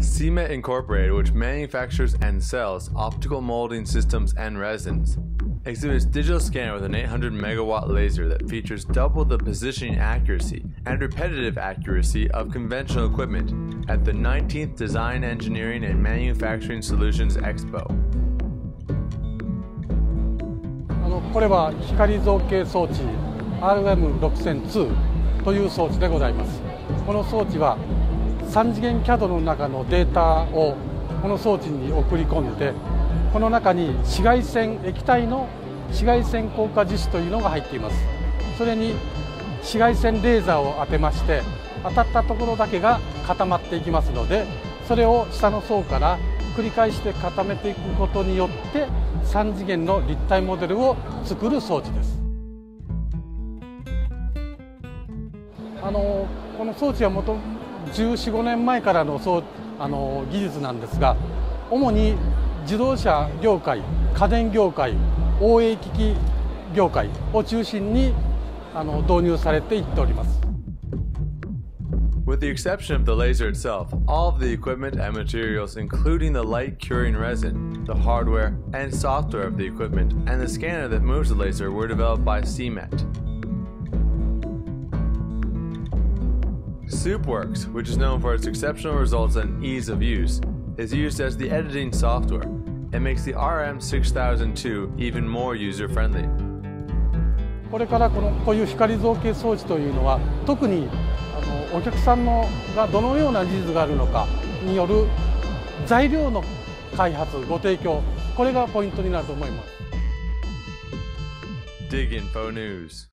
CMET Incorporated, which manufactures and sells optical molding systems and resins, exhibits digital scanner with an 800 megawatt laser that features double the positioning accuracy and repetitive accuracy of conventional equipment at the 19th Design Engineering and Manufacturing Solutions Expo. あのこれは光造形装置 RM6002 という装置でございますこの装置は 3次元 CAD の中のデータをこの装置に送り込んでこの中に紫外線液体の紫外線効果樹脂というのが入っています。それに紫外線レーザーを当てまして当たったところだけが固まっていきますのでそれを下の層から繰り返して固めていくことによって3次元の立体モデルを作る装置です。あのこの装置はもと1415年前からのそうあの技術なんですが主に自動車業界家電業界応援機器業界を中心にあの導入されていっております。With the exception of the laser itself, all of the equipment and materials, including the light curing resin, the hardware and software of the equipment, and the scanner that moves the laser, were developed by CMET. SoupWorks, which is known for its exceptional results and ease of use, is used as the editing software. It makes the RM6002 even more user-friendly. これからこのこういう光造形装置というのは特にあのお客さんのがどのような技術があるのかによる材料の開発ご提供これがポイントになると思います。Dig Info News